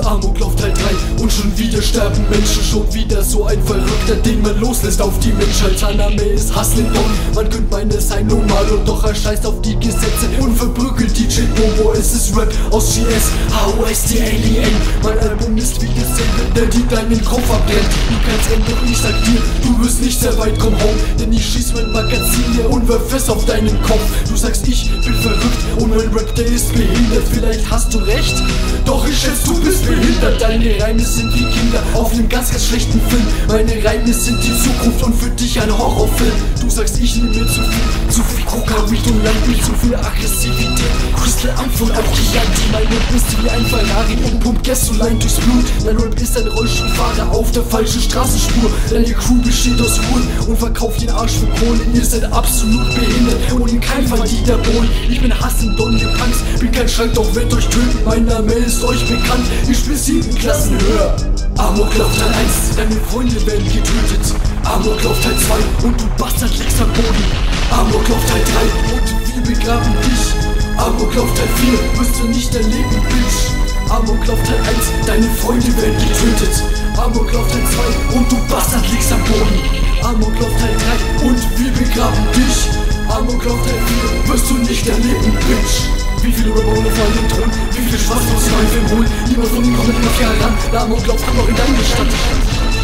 ist Amoklauf Teil 3 Und schon wieder sterben Menschen. Schon wieder so ein Verrückter, den man loslässt auf die Menschheit. Sein Name ist Hustlin' Don Man könnte meine sein normal und doch er scheißt auf die Gesetze. Und verprügelt DJ Bobo Es ist Rap aus GS, HOS, die Alien Mein der die deinen Kopf abbrennt Du kannst ändern, ich sag dir, du wirst nicht sehr weit kommen home Denn ich schieß mein Magazin hier und werf fest auf deinen Kopf. Du sagst, ich bin verrückt und mein Rap, der ist behindert. Vielleicht hast du recht, doch ich schätze, du bist behindert. Deine Reime sind wie Kinder auf einem ganz, ganz schlechten Film. Meine Reime sind die Zukunft und für dich ein Horrorfilm. Du sagst, ich nehme mir zu viel, zu viel Kokain und Land mit zu viel Aggressivität. Crystal Ampf und auch Chianti Mein Rap ist wie ein Ferrari und pumpt Gasoline durchs Blut. Dein Rap ist ein Rollstuhlfahrer auf der falschen Straßenspur. Deine Crew besteht aus Huren und verkauft den Arsch für Kohle. Ihr seid absolut behindert und in keinem Fall Dieter Bohlen Ich bin Hass in Don Punks, bin kein Schrank, doch wird euch töten. Mein Name ist euch bekannt, ich bin sieben Klassen höher. Amoklauf Teil 1, deine Freunde werden getötet. Amoklauf Teil 2 und du Bastard legst am Boden. Amoklauf Teil 3 und wir begraben dich. Amoklauf Teil 4 wirst du nicht erleben, Bitch Amoklauf Teil 1, deine Freunde werden getötet. Amoklauf Teil 2 und du Bastard liegst am Boden. Amoklauf Teil 3 und wir begraben dich. Amoklauf Teil 4 wirst du nicht erleben, Bitch. Wie viele Rapper ohne fallen den Thron? Wie viele Schwarzlose meinen Film holen? Niemand von ihnen kommt an die Mafia heran Der Amoklauf kommt noch in deine Stadt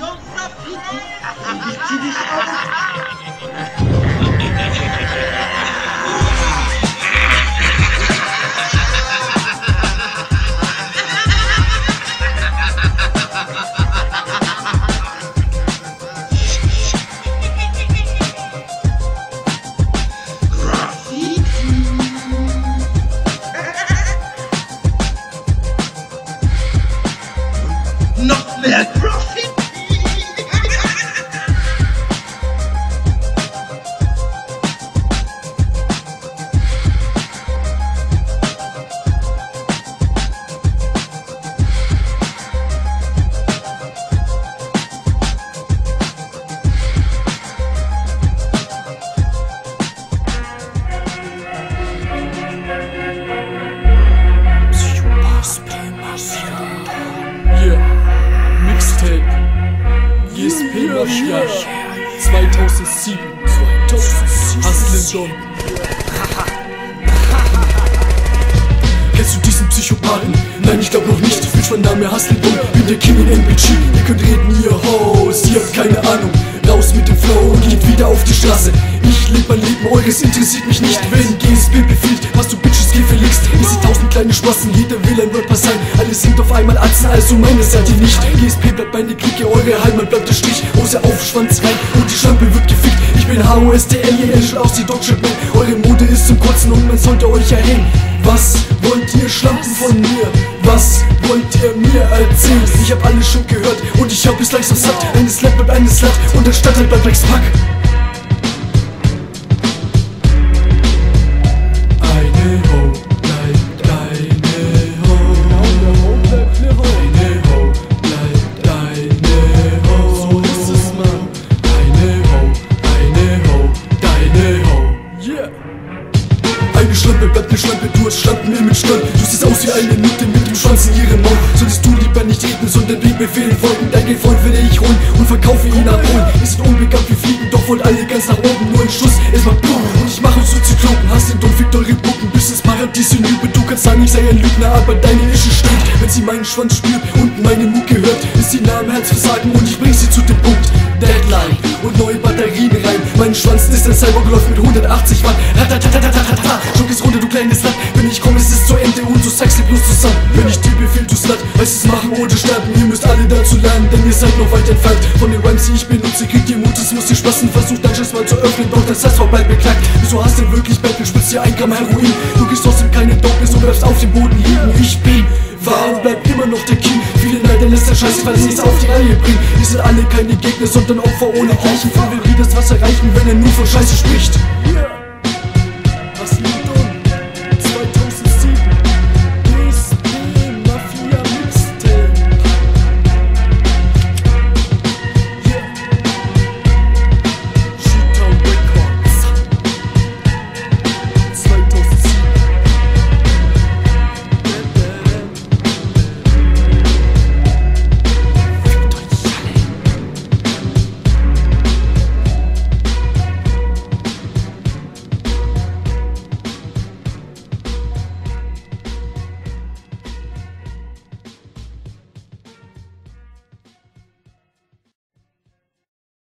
Don't stop, Ich zieh dich auf. Mafia 2007 Hustlin' Don Kennst du diesen Psychopathen? Nein, ich glaub noch nicht. Fühlt mein Name Hustlin' Don Bin der King in NBG Ihr könnt reden, ihr Host Ihr habt keine Ahnung. Raus mit dem Flow und geht wieder auf die Straße. Ich leb mein Leben, eures interessiert mich nicht. Wenn GSP befiehlt, was du Bitches gefälligst kleine Spassen, jeder ein Rapper sein. Alle sind auf einmal Atzen, also meine seid ihr nicht. GSP bleibt meine Clique, eure Heimat bleibt der Strich Hose auf, Schwanz rein und die Schlampe wird gefickt. Ich bin HOSTL, schon aus die Deutsche Man Eure Mode ist zum Kotzen und man sollte euch erhängen Was wollt ihr Schlampen von mir? Was wollt ihr mir erzählen? Ich hab alles schon gehört und ich hab es langsam satt. Eine Slap bleibt eine Slut und der Stadtteil bleibt Rex Pack Schlampen im Stand Du siehst aus wie eine Nutte mit dem Schwanz in ihrem Maul Solltest du lieber nicht reden, sondern Wegbefehlen folgen Dein Freund werde ich holen und verkaufe ihn abholen Ist unbekannt wie Fliegen, doch wollt alle ganz nach oben. Nur ein Schuss, es macht Boom. Und ich mache uns zu Zyklopen Hast den Dumm, fickt eure Puppen, bis ins Paradies hinüber Du kannst sagen, ich sei ein Lügner, aber deine Ische stimmt. Wenn sie meinen Schwanz spürt und meine Mucke hört Ist sie nah am Herzversagen und ich bring sie zu dem Punkt. Deadline und neue Batterien rein. Mein Schwanz ist ein Cyborg, läuft mit 180 Watt. Schock ist runter, du kleines Land zu Ende und so sagst du bloß zusammen. Wenn ich dir befehl, du Slut, heißt es machen oder sterben. Ihr müsst alle dazu lernen, denn ihr seid noch weit entfernt Von den Rhymes, die ich benutze, kriegt ihr Mut, es muss ihr spaßen Versucht dein Scheiß mal zu öffnen, doch das Herz bald beklagt. Wieso hast du wirklich Battle, spitzt dir ein Gramm Heroin. Du gehst trotzdem keine Doppels und bleibst auf dem Boden liegen. Ich bin, war und bleib immer noch der King? Viele Neider lässt der Scheiße, weil es nichts auf die Reihe bringt. Wir sind alle keine Gegner, sondern Opfer ohne Gleichen. Wer will das Wasser reichen, wenn er nur von Scheiße spricht?